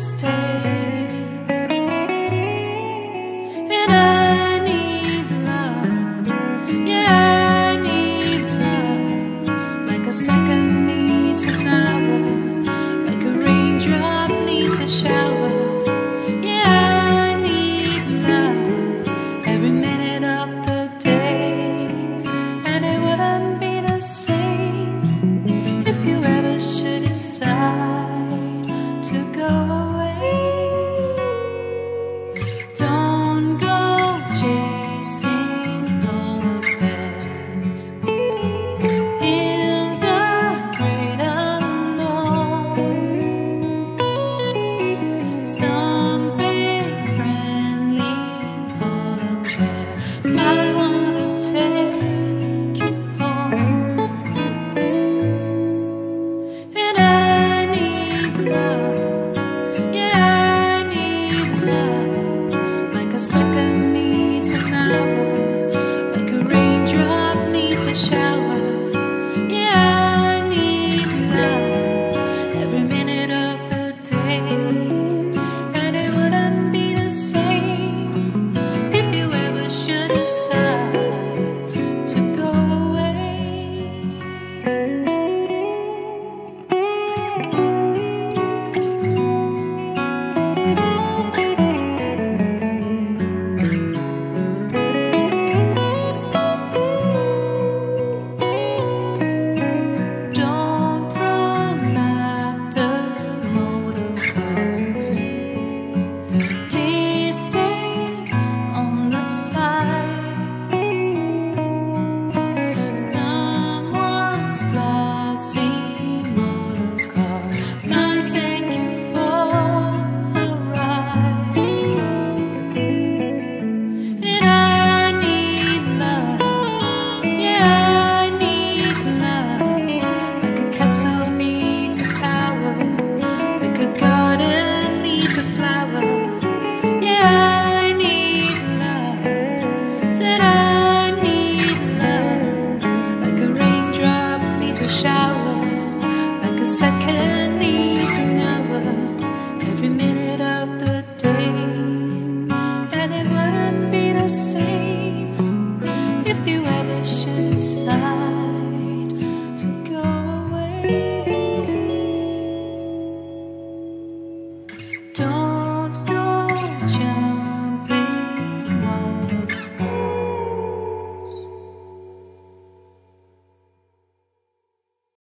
And I need love, yeah I need love. Like a second needs an hour. Like a raindrop needs a shower. Needs Might take you for a ride. And I need love. Yeah, I need love. Like a castle needs a tower. Like a garden needs a flower. Like a second needs an hour. Every minute of the day. And it wouldn't be the same if you ever should decide to go away. Don't